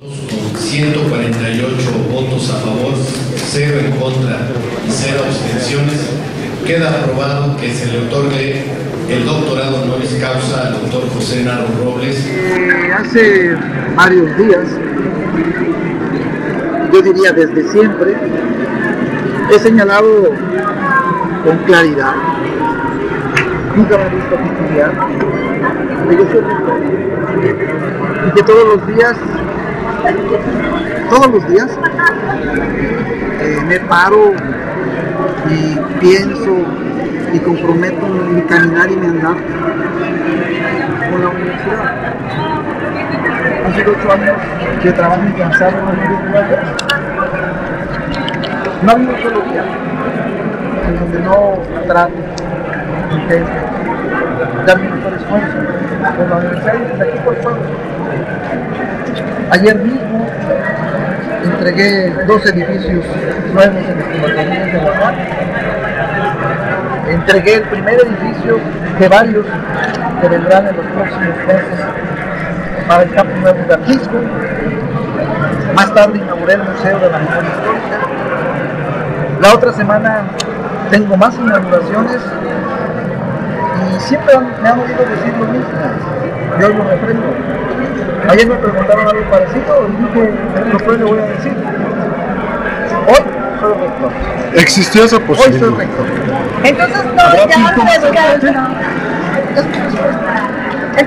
Con 148 votos a favor, 0 en contra y 0 abstenciones, queda aprobado que se le otorgue el doctorado honoris causa al doctor José Naro Robles. Eh, hace varios días, yo diría desde siempre, he señalado con claridad, nunca me visto titular, que yo soy y que todos los días, todos los días, eh, me paro y pienso y comprometo mi caminar y mi andar con la universidad. Hace ocho años que trabajo incansable en la universidad. No ha habido solo día en donde no trato, intento, dar mi mejor esfuerzo por la universidad y desde aquí por el pueblo. Ayer mismo entregué dos edificios nuevos en los conversaciones de la. Entregué el primer edificio de varios que vendrán en los próximos meses para el campo nuevo de Atlisco. Más tarde inauguré el Museo de la Memoria Histórica. La otra semana tengo más inauguraciones y siempre me han oído decir lo mismo. Yo lo reprendo. Ayer me preguntaron algo parecido y dije, lo que le voy a decir. Hoy soy rector. ¿Existió esa Hoy posibilidad? soy rector. Entonces no, ya no mi respuesta.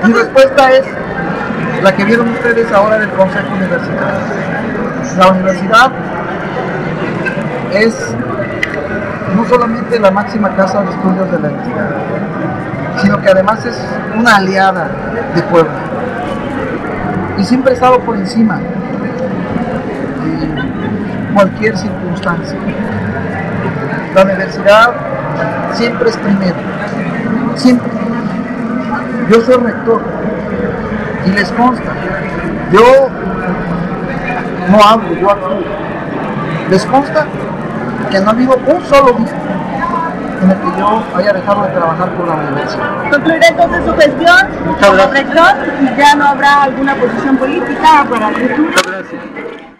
Mi respuesta es la que vieron ustedes ahora del Consejo Universitario. La universidad es no solamente la máxima casa de estudios de la entidad, sino que además es una aliada de Puebla. Siempre ha estado por encima de cualquier circunstancia. La universidad siempre es primero, siempre. Yo soy rector y les consta, yo no hablo, yo actúo. Les consta que no ha habido un solo día en el que yo haya dejado de trabajar por la universidad. Concluirá entonces su gestión Muchas como gracias. rector y ya no habrá alguna posición política para el futuro. Muchas gracias.